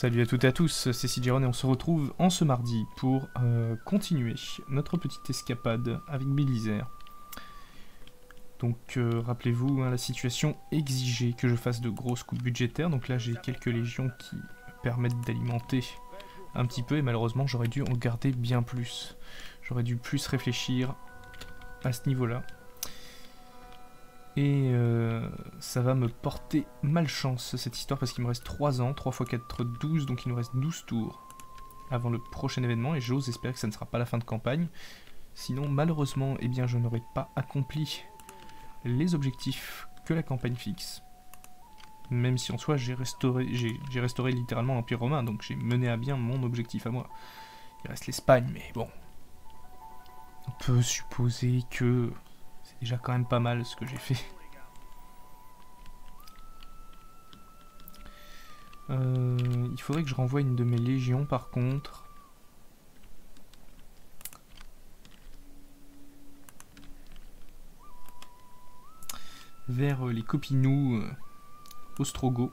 Salut à toutes et à tous, c'est Sigiron et on se retrouve en ce mardi pour euh, continuer notre petite escapade avec Bélisaire. Donc euh, rappelez-vous, hein, la situation exigeait que je fasse de grosses coupes budgétaires, donc là j'ai quelques légions qui permettent d'alimenter un petit peu et malheureusement j'aurais dû en garder bien plus. J'aurais dû plus réfléchir à ce niveau-là. Et euh, ça va me porter malchance cette histoire parce qu'il me reste 3 ans, 3 x 4, 12, donc il nous reste 12 tours avant le prochain événement et j'ose espérer que ça ne sera pas la fin de campagne. Sinon malheureusement, eh bien, je n'aurai pas accompli les objectifs que la campagne fixe. Même si en soi j'ai restauré, j'ai restauré littéralement l'Empire romain, donc j'ai mené à bien mon objectif à moi. Il reste l'Espagne, mais bon. On peut supposer que déjà quand même pas mal ce que j'ai fait. Euh, il faudrait que je renvoie une de mes légions par contre. Vers les Copinous euh, Ostrogo.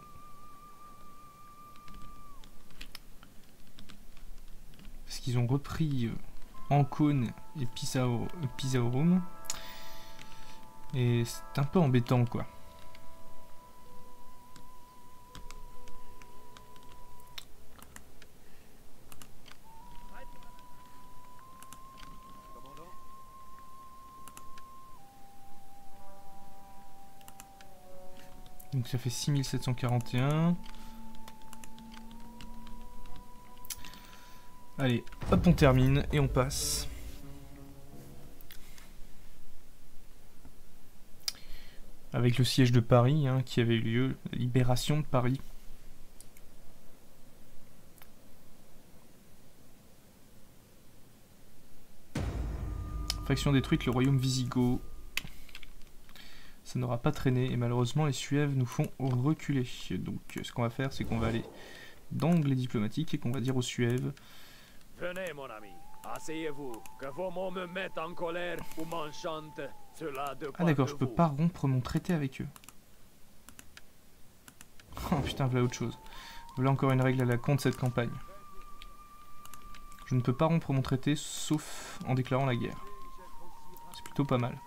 Parce qu'ils ont repris euh, Ancône et Pisaorum. Et c'est un peu embêtant quoi. Donc ça fait 6741. Allez, hop on termine et on passe. Avec le siège de Paris hein, qui avait eu lieu, la libération de Paris. Faction détruite, le royaume Visigoth. Ça n'aura pas traîné et malheureusement les Suèves nous font reculer. Donc ce qu'on va faire c'est qu'on va aller dans l'onglet diplomatique et qu'on va dire aux Suèves Venez mon ami, asseyez-vous, que vos mots me mettent en colère ou m'enchantent. Ah d'accord, je peux pas rompre mon traité avec eux. Oh putain, voilà autre chose. Voilà encore une règle à la con de cette campagne. Je ne peux pas rompre mon traité sauf en déclarant la guerre. C'est plutôt pas mal.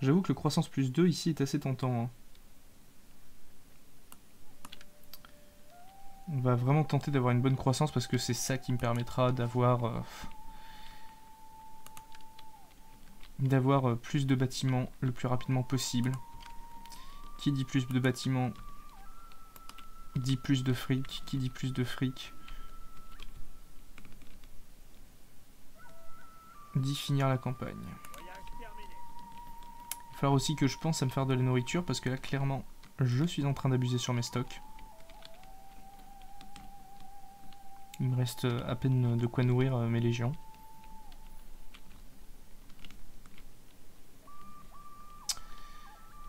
J'avoue que le croissance plus 2 ici est assez tentant. Hein. Va vraiment tenter d'avoir une bonne croissance parce que c'est ça qui me permettra d'avoir euh, d'avoir euh, plus de bâtiments le plus rapidement possible. Qui dit plus de bâtiments dit plus de fric. Qui dit plus de fric dit finir la campagne. Il va falloir aussi que je pense à me faire de la nourriture parce que là clairement je suis en train d'abuser sur mes stocks. Il me reste à peine de quoi nourrir euh, mes légions.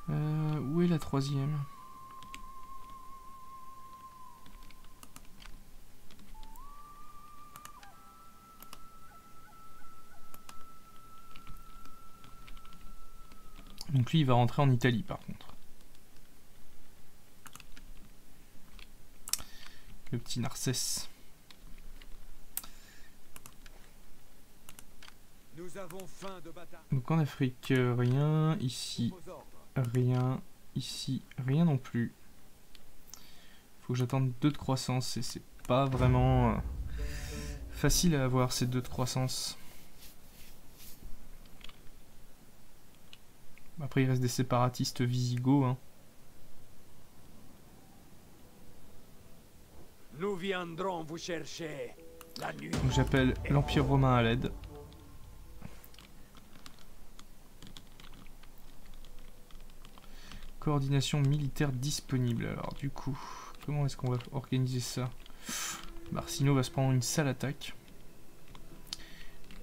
Euh, où est la troisième? Donc lui il va rentrer en Italie par contre. Le petit Narcisse. Donc en Afrique, euh, rien. Ici, rien. Ici, rien non plus. Faut que j'attende deux de croissance et c'est pas vraiment euh, facile à avoir ces deux de croissance. Après il reste des séparatistes visigoths. Hein. Nous viendrons vous chercher la nuit. Donc j'appelle l'Empire romain à l'aide. Coordination militaire disponible. Alors du coup, comment est-ce qu'on va organiser ça? Marcino va se prendre une sale attaque.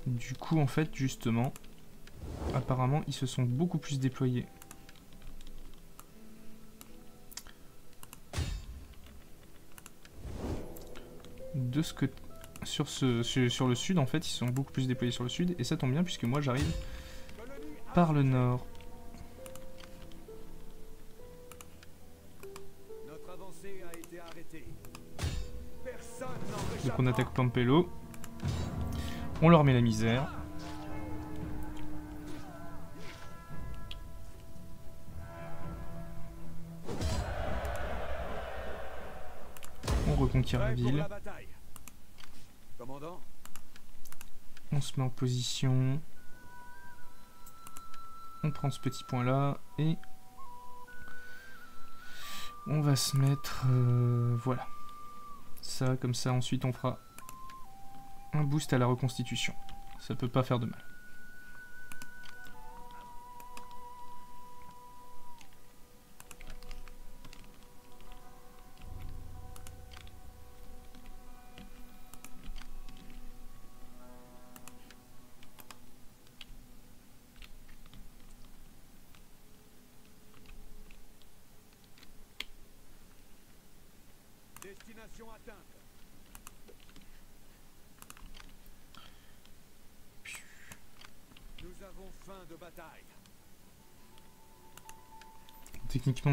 Du coup, en fait, justement, apparemment, ils se sont beaucoup plus déployés. De ce, que... sur, ce, sur, sur le sud, en fait, ils sont beaucoup plus déployés sur le sud, et ça tombe bien puisque moi j'arrive par le nord. Donc on attaque Pampello. On leur met la misère. On reconquiert la ville. On se met en position. On prend ce petit point là et on va se mettre euh, voilà. Ça comme ça ensuite on fera un boost à la reconstitution. Ça peut pas faire de mal.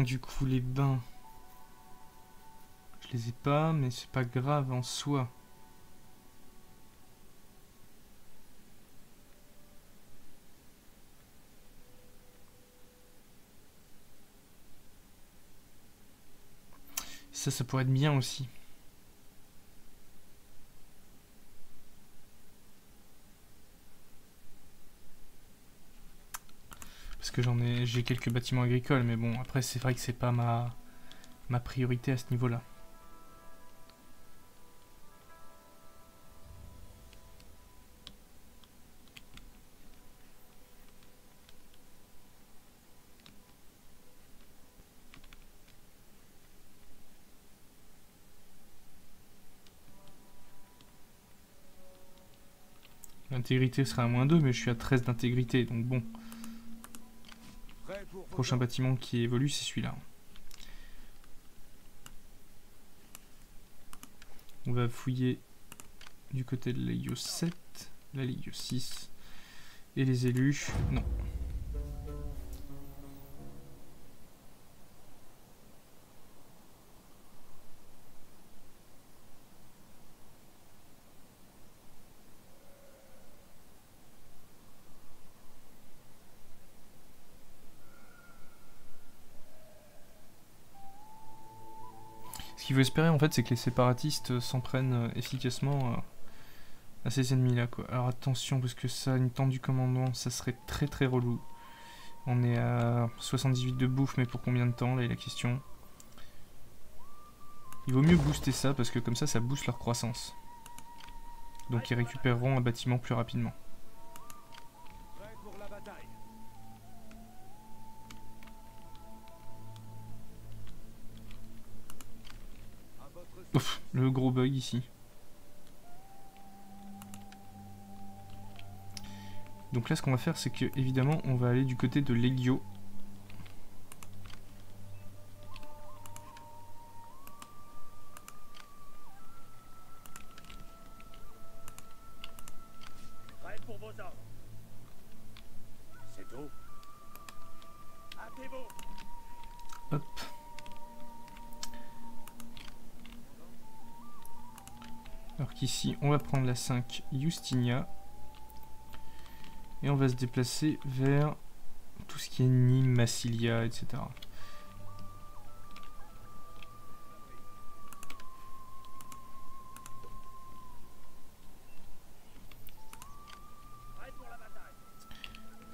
Du coup les bains. Je les ai pas mais c'est pas grave en soi. Ça, ça pourrait être bien aussi. Que j'en ai, j'ai quelques bâtiments agricoles, mais bon, après c'est vrai que c'est pas ma, ma priorité à ce niveau-là. L'intégrité sera à moins 2, mais je suis à 13 d'intégrité, donc bon. Prochain bâtiment qui évolue, c'est celui-là. On va fouiller du côté de la Ligio 7, la Ligio 6 et les élus. Non. Qu'il faut espérer en fait, c'est que les séparatistes euh, s'en prennent euh, efficacement euh, à ces ennemis-là. quoi. Alors attention, parce que ça, une tente du commandant, ça serait très très relou. On est à 78 de bouffe, mais pour combien de temps Là est la question? Il vaut mieux booster ça, parce que comme ça, ça booste leur croissance. Donc ils récupéreront un bâtiment plus rapidement. Ici. Donc là, ce qu'on va faire, c'est que évidemment, on va aller du côté de Legio. La 5 Justinia. Et on va se déplacer vers tout ce qui est Nîmes, Massilia, etc.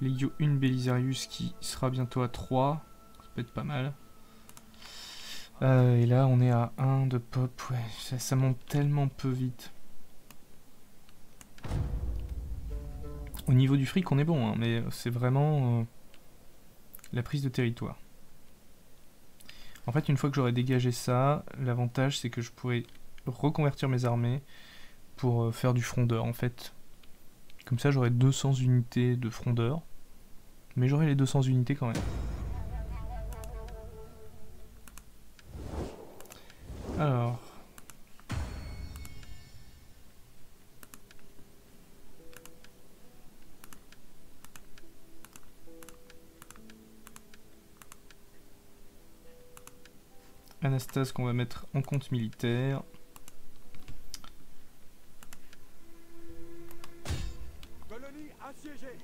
Legio 1 Belisarius qui sera bientôt à 3. Ça peut être pas mal. Euh, et là, on est à 1 de pop. Ouais, ça monte tellement peu vite. Au niveau du fric, on est bon, hein, mais c'est vraiment euh, la prise de territoire. En fait, une fois que j'aurai dégagé ça, l'avantage c'est que je pourrais reconvertir mes armées pour euh, faire du frondeur. En fait, comme ça, j'aurai 200 unités de frondeur, mais j'aurai les 200 unités quand même. Anastas qu'on va mettre en compte militaire. Colonie assiégée.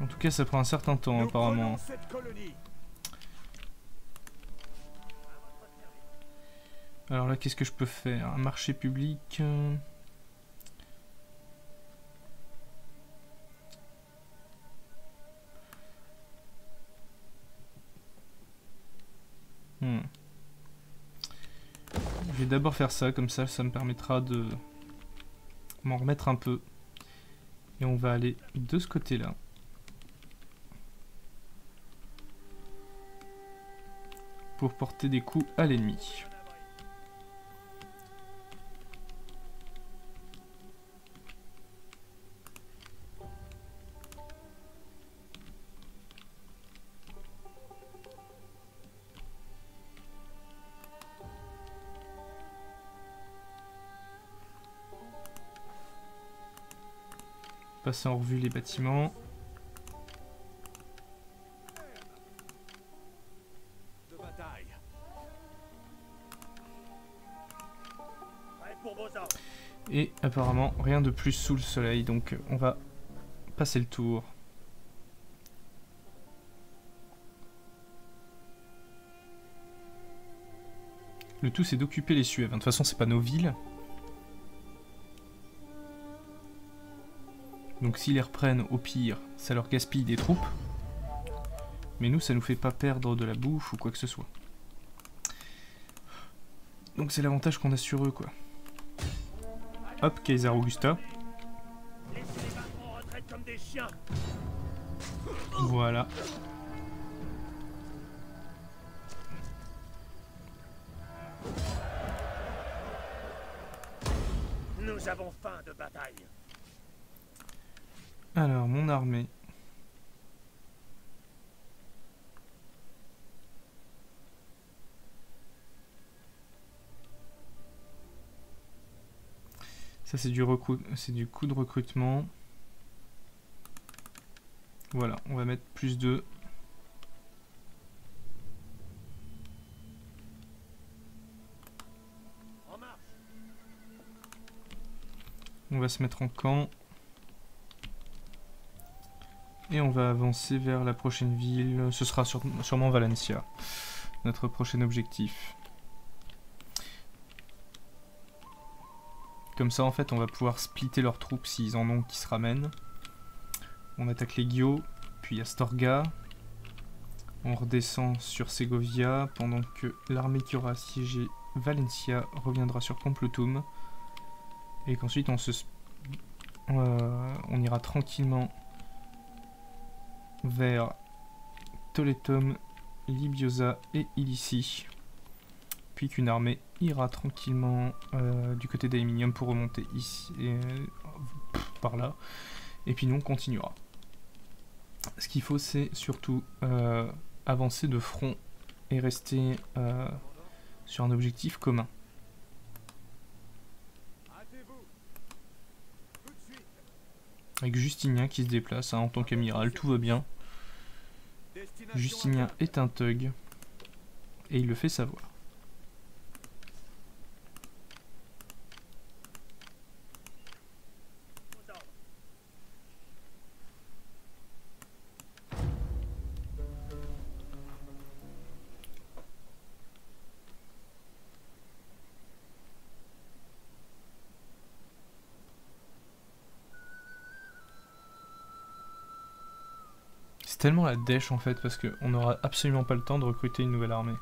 En tout cas, ça prend un certain temps Nous apparemment. prenons cette colonie. Alors là, qu'est-ce que je peux faire? Un marché public euh, Hmm. Je vais d'abord faire ça, comme ça, ça me permettra de m'en remettre un peu. Et on va aller de ce côté-là. Pour porter des coups à l'ennemi. Passer en revue les bâtiments. Et apparemment rien de plus sous le soleil, donc on va passer le tour. Le tout c'est d'occuper les Suèves. De toute façon c'est pas nos villes. Donc s'ils les reprennent au pire, ça leur gaspille des troupes. Mais nous ça nous fait pas perdre de la bouffe ou quoi que ce soit. Donc c'est l'avantage qu'on a sur eux quoi. Hop, Kaiser Augusta. Voilà. Nous avons faim de bataille. Alors, mon armée. Ça, c'est du, du coût de recrutement. Voilà, on va mettre plus 2. En marche. On va se mettre en camp. Et on va avancer vers la prochaine ville. Ce sera sûrement Valencia. Notre prochain objectif. Comme ça, en fait, on va pouvoir splitter leurs troupes s'ils en ont qui se ramènent. On attaque les Gio, puis Astorga. On redescend sur Segovia pendant que l'armée qui aura assiégé Valencia reviendra sur Complutum. Et qu'ensuite on se... euh, on ira tranquillement vers Toletum, Libiosa et Illici. Puis qu'une armée ira tranquillement euh, du côté d'Aeminium pour remonter ici, et, euh, par là. Et puis nous on continuera. Ce qu'il faut c'est surtout euh, avancer de front et rester sur un objectif commun. Avec Justinien qui se déplace hein, en tant qu'amiral, tout va bien. Justinien est un thug et il le fait savoir. Tellement la dèche en fait parce qu'on n'aura absolument pas le temps de recruter une nouvelle armée.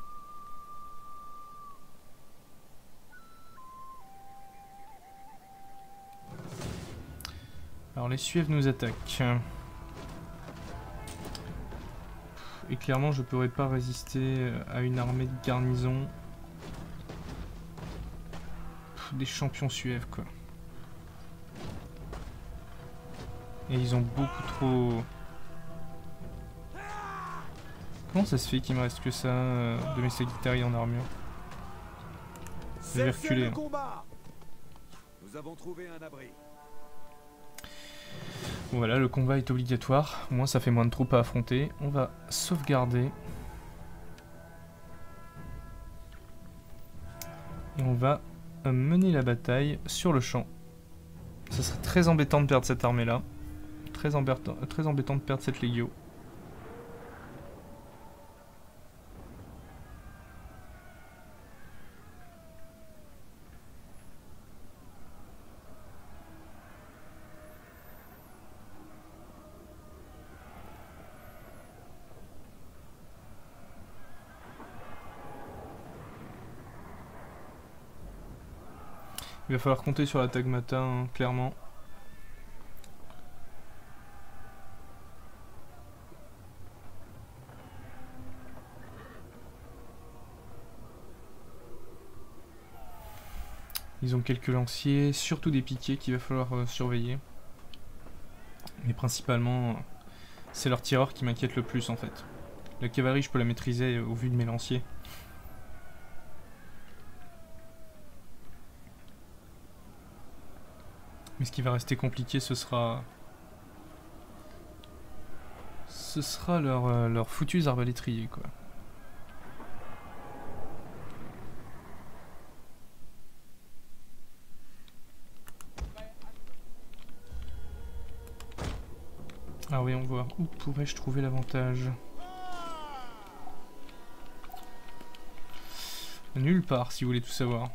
Alors les Suèves nous attaquent. Et clairement je pourrais pas résister à une armée de garnison. Des champions suèves quoi. Et ils ont beaucoup trop... Comment ça se fait qu'il me reste que ça euh, de mes Sagittari en armure Je vais reculer. Nous avons trouvé un abri. Voilà, le combat est obligatoire. Au moins, ça fait moins de troupes à affronter. On va sauvegarder. Et on va euh, mener la bataille sur le champ. Ça serait très embêtant de perdre cette armée-là. Très, embêtant, très embêtant de perdre cette Légio. Il va falloir compter sur l'attaque matin, hein, clairement. Ils ont quelques lanciers, surtout des piquets qu'il va falloir euh, surveiller. Mais principalement, c'est leur tireur qui m'inquiète le plus en fait. La cavalerie, je peux la maîtriser au vu de mes lanciers. Mais ce qui va rester compliqué, ce sera... Ce sera leur, euh, leur foutus arbalétriers, quoi. Ah oui, on voit. Où pourrais-je trouver l'avantage? Nulle part, si vous voulez tout savoir.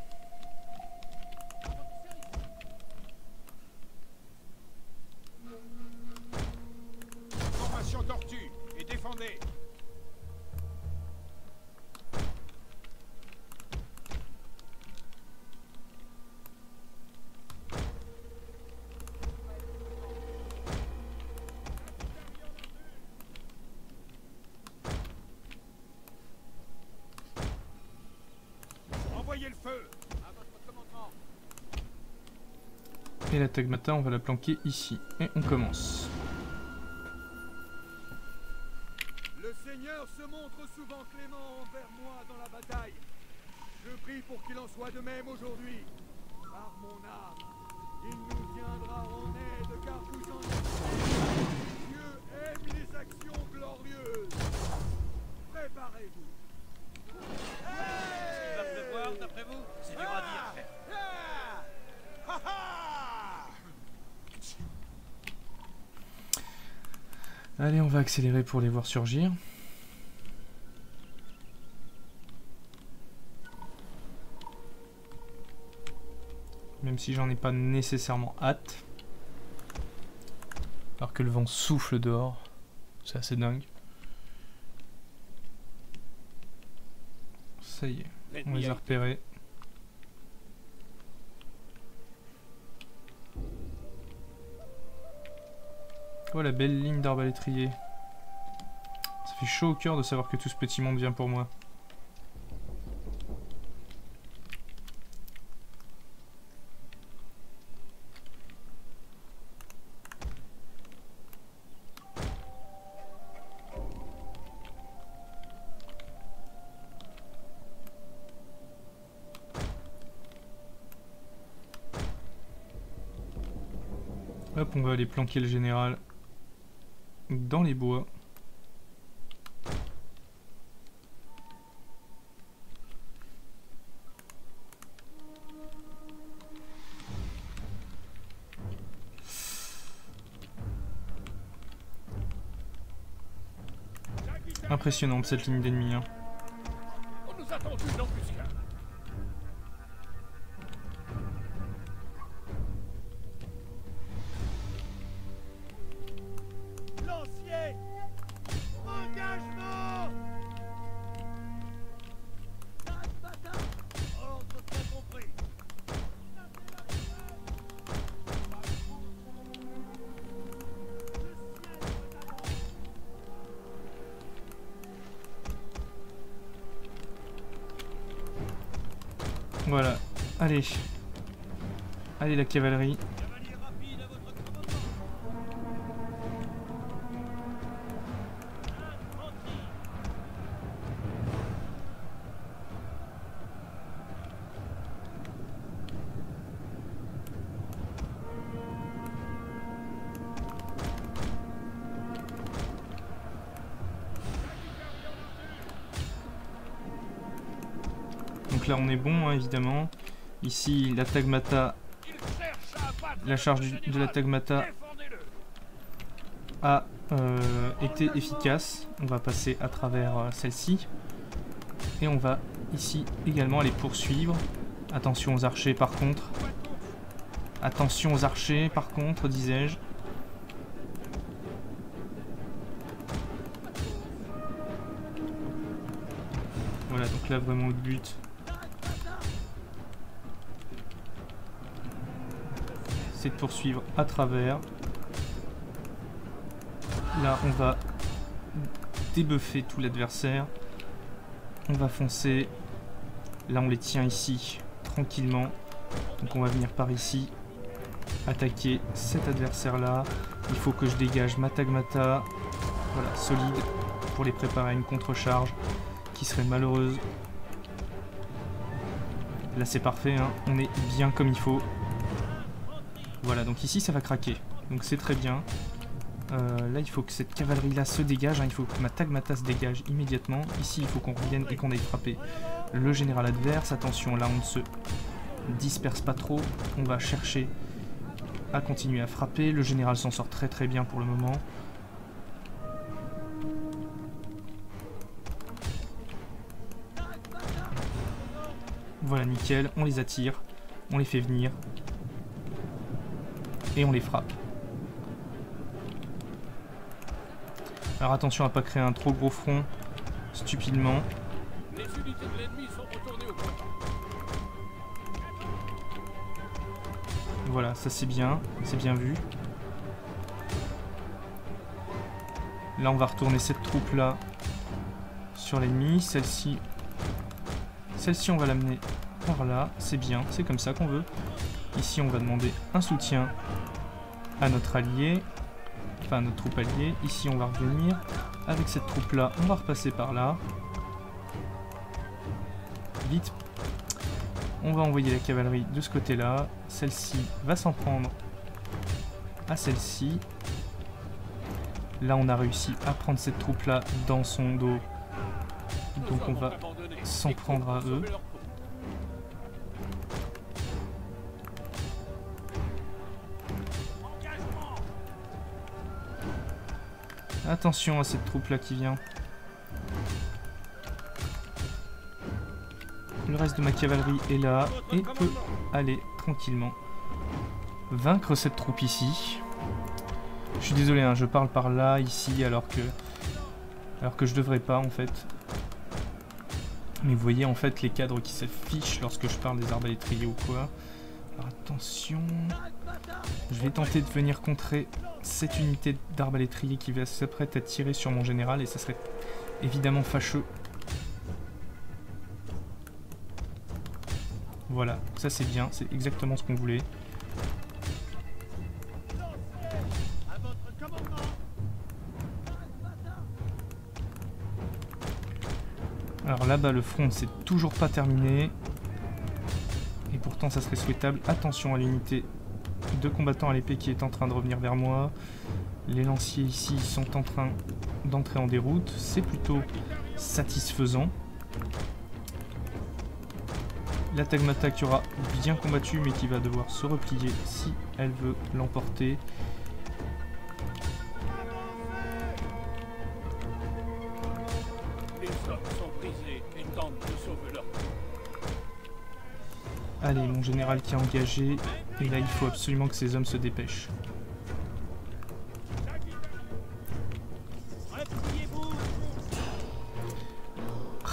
Et l'attaque matin, on va la planquer ici. Et on commence. Le Seigneur se montre souvent clément envers moi dans la bataille. Je prie pour qu'il en soit de même aujourd'hui. Par mon âme, il nous viendra en aide car vous en Dieu aime les actions glorieuses. Préparez-vous. Il C'est. Allez, on va accélérer pour les voir surgir. Même si j'en ai pas nécessairement hâte. Alors que le vent souffle dehors. C'est assez dingue. Ça y est, on les a repérés. Oh la belle ligne d'arbalétrier. Ça fait chaud au cœur de savoir que tout ce petit monde vient pour moi. Aller planquer le général dans les bois. Impressionnante cette ligne d'ennemis. Hein. Voilà, allez. Allez la cavalerie. Ici la Tagmata, la charge de la Tagmata a euh, été efficace. On va passer à travers euh, celle-ci. Et on va ici également aller poursuivre. Attention aux archers par contre. Attention aux archers par contre, disais-je. Voilà, donc là vraiment le but. C'est de poursuivre à travers. Là, on va débuffer tout l'adversaire. On va foncer. Là, on les tient ici, tranquillement. Donc on va venir par ici. Attaquer cet adversaire-là. Il faut que je dégage ma Tagmata. Voilà, solide. Pour les préparer à une contre-charge qui serait malheureuse. Là c'est parfait, hein. on est bien comme il faut. Voilà, donc ici ça va craquer. Donc c'est très bien. Euh, là il faut que cette cavalerie là se dégage, hein. il faut que ma Tagmata se dégage immédiatement. Ici il faut qu'on revienne et qu'on aille frapper le général adverse. Attention, là on ne se disperse pas trop. On va chercher à continuer à frapper. Le général s'en sort très très bien pour le moment. Voilà, nickel. On les attire. On les fait venir. Et on les frappe. Alors attention à pas créer un trop gros front stupidement. Voilà, ça c'est bien, c'est bien vu. Là on va retourner cette troupe là sur l'ennemi. Celle-ci, celle-ci on va l'amener par là, c'est bien, c'est comme ça qu'on veut. Ici on va demander un soutien à notre allié, enfin à notre troupe alliée. Ici on va revenir avec cette troupe là, on va repasser par là. Vite, on va envoyer la cavalerie de ce côté-là. Celle-ci va s'en prendre à celle-ci. Là, on a réussi à prendre cette troupe-là dans son dos. Donc on va s'en prendre à eux. Attention à cette troupe-là qui vient. Le reste de ma cavalerie est là et peut aller tranquillement vaincre cette troupe ici. Je suis désolé, hein, je parle par là, ici, alors que alors que je devrais pas en fait. Mais vous voyez en fait les cadres qui s'affichent lorsque je parle des arbalétriers ou quoi. Alors attention. Je vais tenter de venir contrer cette unité d'arbalétrier qui va s'apprête à tirer sur mon général et ça serait évidemment fâcheux. Voilà, ça c'est bien, c'est exactement ce qu'on voulait. Alors là-bas, le front, c'est toujours pas terminé. Et pourtant, ça serait souhaitable. Attention à l'unité de combattants à l'épée qui est en train de revenir vers moi. Les lanciers ici sont en train d'entrer en déroute. C'est plutôt satisfaisant. La Tagmata qui aura bien combattu mais qui va devoir se replier si elle veut l'emporter. Les sont et de sauver leur. Allez, mon général qui est engagé. Et là, il faut absolument que ces hommes se dépêchent.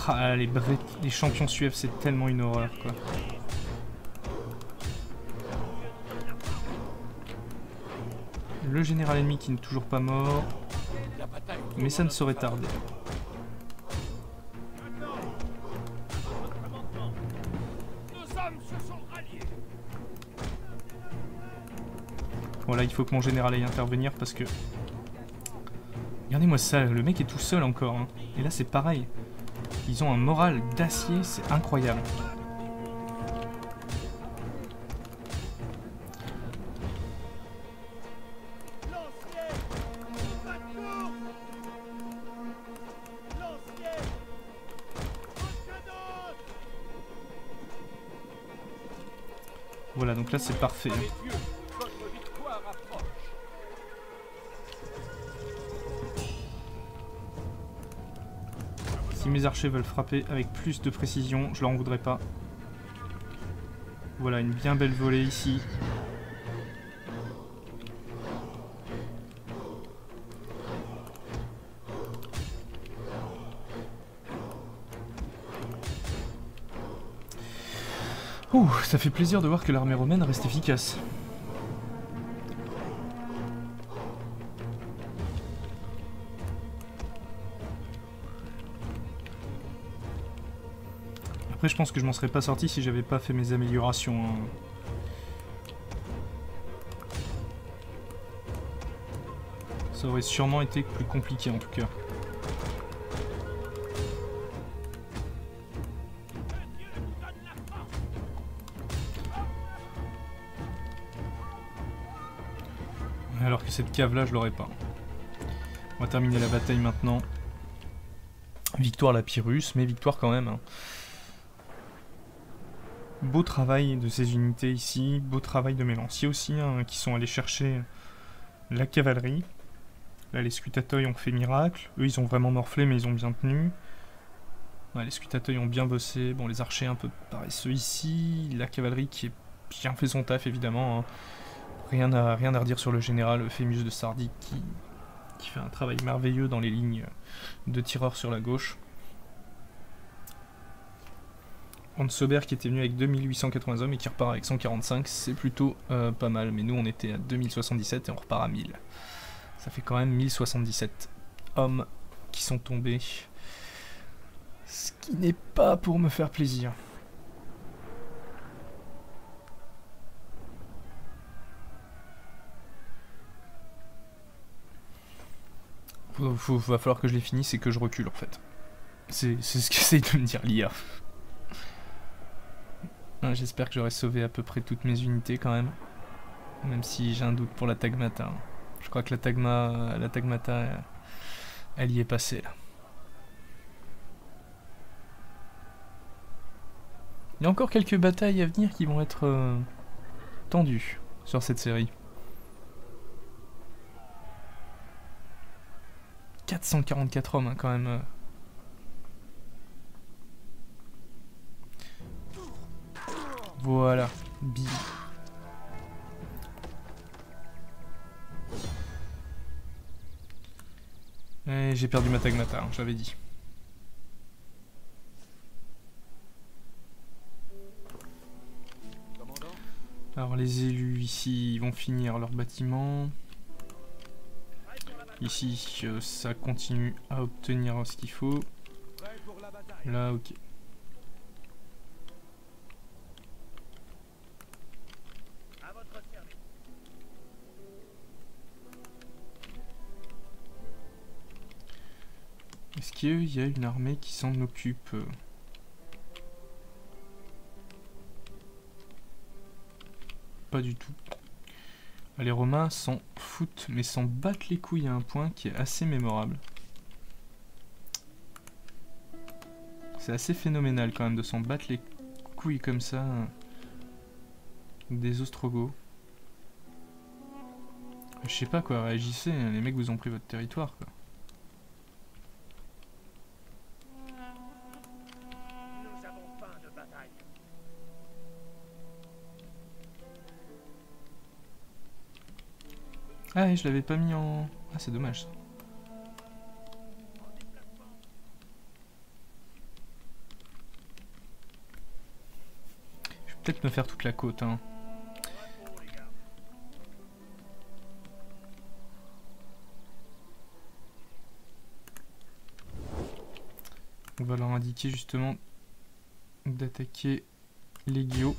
Ah, les, les champions suèves, c'est tellement une horreur, quoi. Le général ennemi qui n'est toujours pas mort, mais ça ne saurait tarder. Voilà, il faut que mon général aille intervenir parce que... Regardez-moi ça, le mec est tout seul encore. hein. Et là, c'est pareil. Ils ont un moral d'acier, c'est incroyable. Voilà, donc là c'est parfait. Si mes archers veulent frapper avec plus de précision, je leur en voudrais pas. Voilà, une bien belle volée ici. Ouh, ça fait plaisir de voir que l'armée romaine reste efficace. Je pense que je m'en serais pas sorti si j'avais pas fait mes améliorations. hein. Ça aurait sûrement été plus compliqué en tout cas. Alors que cette cave là, je l'aurais pas. On va terminer la bataille maintenant. Victoire la Pyrrhus, mais victoire quand même. hein. Beau travail de ces unités ici, beau travail de mes lanciers aussi, hein, qui sont allés chercher la cavalerie. Là, les scutatoi ont fait miracle. Eux, ils ont vraiment morflé, mais ils ont bien tenu. Les scutatoi ont bien bossé. Bon, les archers un peu paresseux ici. La cavalerie qui a bien fait son taf, évidemment. hein. Rien, à, rien à redire sur le général Euphémius de Sardie qui, qui fait un travail merveilleux dans les lignes de tireurs sur la gauche. Hans Sober qui était venu avec 2880 hommes et qui repart avec 145, c'est plutôt euh, pas mal. Mais nous, on était à 2077 et on repart à 1000. Ça fait quand même 1077 hommes qui sont tombés. Ce qui n'est pas pour me faire plaisir. Faut- va falloir que je les finisse et que je recule en fait. C'est c'est ce qu'essaye de me dire l'IA. Ah, J'espère que j'aurai sauvé à peu près toutes mes unités quand même. Même si j'ai un doute pour la Tagmata. hein. Je crois que la, Tagma, la Tagmata, euh, elle y est passée là. Il y a encore quelques batailles à venir qui vont être euh, tendues sur cette série. 444 hommes hein, quand même. Voilà. Bi. Et j'ai perdu ma tagmata, hein, j'avais dit. Alors les élus ici vont finir leur bâtiment. Ici euh, ça continue à obtenir ce qu'il faut. Là ok. Qu'il y a une armée qui s'en occupe Pas du tout. Ah, Les Romains s'en foutent, mais s'en battent les couilles à un point qui est assez mémorable. C'est assez phénoménal quand même de s'en battre les couilles comme ça des Ostrogoths. Je sais pas quoi, réagissez, hein, les mecs vous ont pris votre territoire quoi. Ah je l'avais pas mis en... Ah c'est dommage ça. Je vais peut-être me faire toute la côte hein. On va leur indiquer justement d'attaquer les guillots.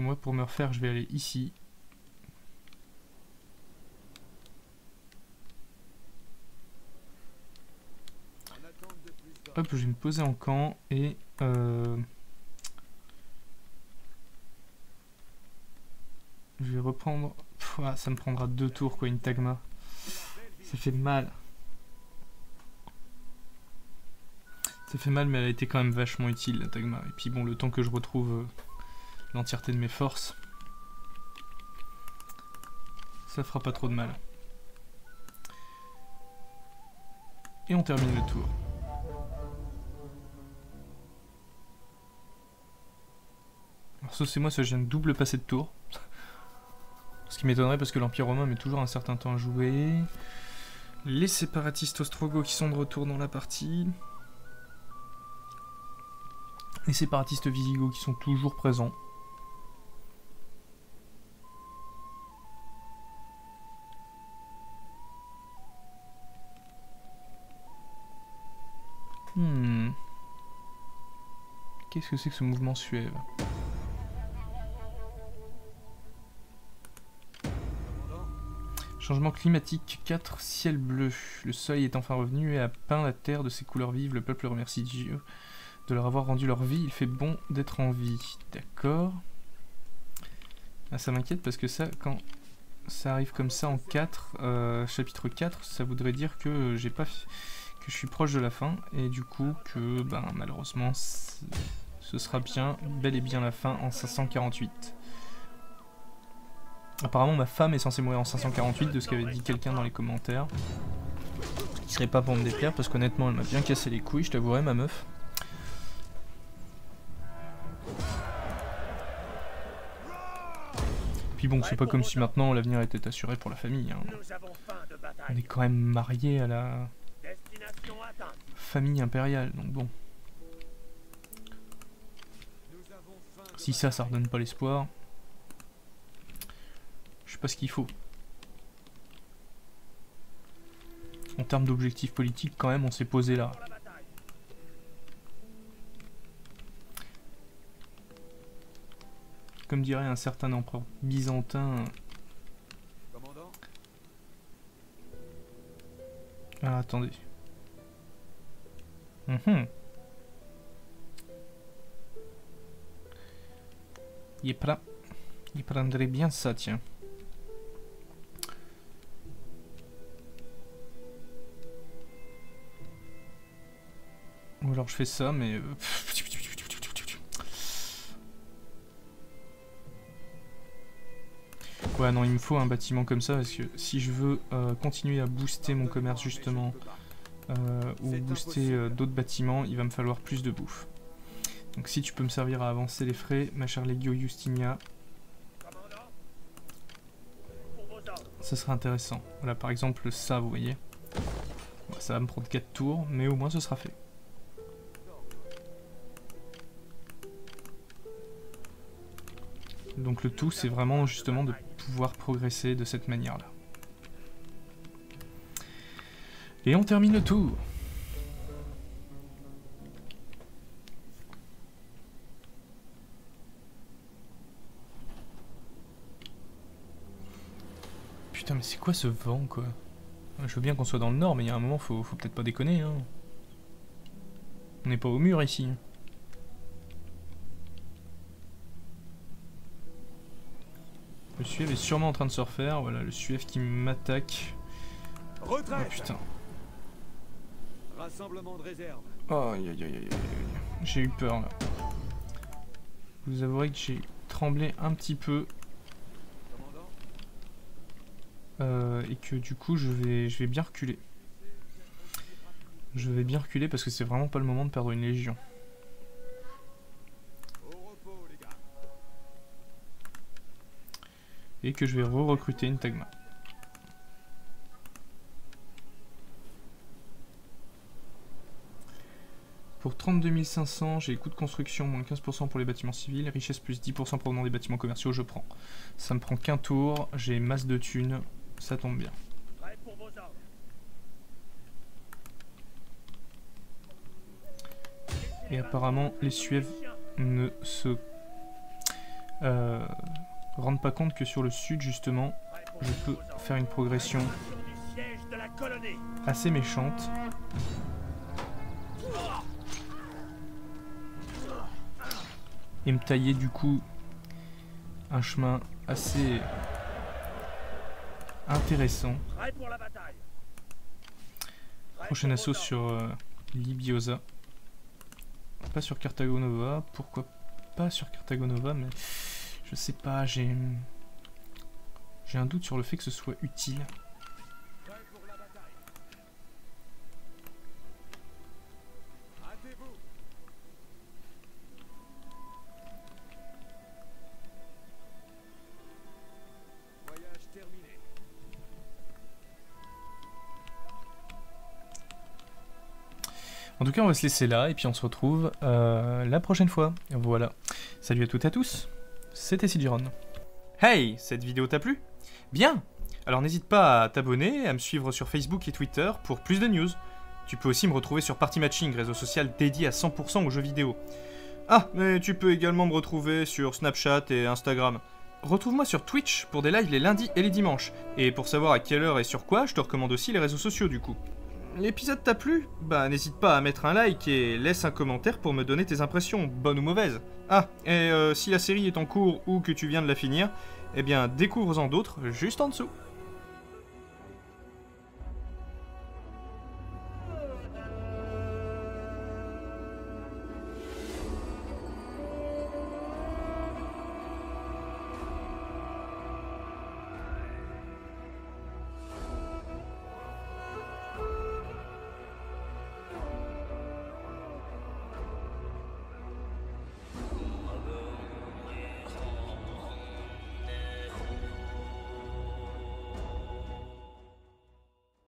Moi pour me refaire je vais aller ici. Hop, je vais me poser en camp et... euh, Je vais reprendre... Ah, ça me prendra deux tours quoi, une tagma. Ça fait mal. Ça fait mal, mais elle a été quand même vachement utile, la Tagma. Et puis bon, le temps que je retrouve euh, l'entièreté de mes forces, ça fera pas trop de mal. Et on termine le tour. Alors ça c'est moi, ça viens de double passer de tour. Ce qui m'étonnerait parce que l'Empire romain met toujours un certain temps à jouer. Les séparatistes ostrogoths qui sont de retour dans la partie. Les séparatistes visigoths qui sont toujours présents. Qu'est-ce que c'est que ce mouvement suève Changement climatique 4, ciel bleu. Le soleil est enfin revenu et a peint la terre de ses couleurs vives. Le peuple remercie Dieu de leur avoir rendu leur vie. Il fait bon d'être en vie. D'accord. Ah, ça m'inquiète parce que ça, quand ça arrive comme ça en 4, euh, chapitre 4, ça voudrait dire que j'ai pas que je suis proche de la fin et du coup que ben malheureusement ce sera bien bel et bien la fin en 548. Apparemment ma femme est censée mourir en 548 de ce qu'avait dit quelqu'un dans les commentaires. Ce qui serait pas pour me déplaire parce qu'honnêtement elle m'a bien cassé les couilles, je t'avouerai ma meuf. Puis bon, c'est pas comme si maintenant l'avenir était assuré pour la famille. hein. On est quand même marié à la famille impériale, donc bon. Si ça, ça redonne pas l'espoir. Je sais pas ce qu'il faut. En termes d'objectifs politiques, quand même, on s'est posé là. Comme dirait un certain empereur byzantin. Commandant, Ah, attendez. Mhm. Il prend. Il prendrait bien ça, tiens. Ou alors je fais ça, mais... euh, Ouais, non, il me faut un bâtiment comme ça, parce que si je veux euh, continuer à booster mon commerce, justement, euh, ou booster d'autres bâtiments, il va me falloir plus de bouffe. Donc si tu peux me servir à avancer les frais, ma chère Legio Justinia, ça serait intéressant. Voilà, par exemple, ça, vous voyez. Ça va me prendre 4 tours, mais au moins ce sera fait. Donc le tout, c'est vraiment justement de pouvoir progresser de cette manière-là. Et on termine le tour. C'est quoi ce vent, quoi? Je veux bien qu'on soit dans le nord, mais il y a un moment, faut, faut peut-être pas déconner, hein. On n'est pas au mur ici. Le Suève est sûrement en train de se refaire. Voilà, le Suève qui m'attaque. Oh putain. Rassemblement de réserve. Oh, aïe, aïe, aïe, aïe, aïe. J'ai eu peur là. Vous avouerez que j'ai tremblé un petit peu euh, et que du coup je vais, je vais bien reculer. Je vais bien reculer parce que c'est vraiment pas le moment de perdre une légion. Et que je vais re-recruter une Tagma. Pour 32 500, j'ai coût de construction moins 15% pour les bâtiments civils, richesse plus 10% provenant des bâtiments commerciaux, je prends. Ça me prend qu'un tour, j'ai masse de thunes, ça tombe bien. Et apparemment, les Suèves ne se euh, rendent pas compte que sur le sud, justement, je peux faire une progression assez méchante. Et me tailler du coup un chemin assez intéressant. Prochain assaut sur euh, Libiosa. pas sur Carthago Nova. Pourquoi pas sur Carthago Nova, mais je sais pas, j'ai... J'ai un doute sur le fait que ce soit utile. On va se laisser là et puis on se retrouve euh, la prochaine fois. Voilà. Salut à toutes et à tous. C'était Sidiron. Hey, cette vidéo t'a plu? Bien Alors n'hésite pas à t'abonner, à me suivre sur Facebook et Twitter pour plus de news. Tu peux aussi me retrouver sur Party Matching, réseau social dédié à 100% aux jeux vidéo. Ah, mais tu peux également me retrouver sur Snapchat et Instagram. Retrouve-moi sur Twitch pour des lives les lundis et les dimanches. Et pour savoir à quelle heure et sur quoi, je te recommande aussi les réseaux sociaux du coup. L'épisode t'a plu? Bah n'hésite pas à mettre un like et laisse un commentaire pour me donner tes impressions, bonnes ou mauvaises. Ah, et euh, si la série est en cours ou que tu viens de la finir, eh bien découvre-en d'autres juste en dessous.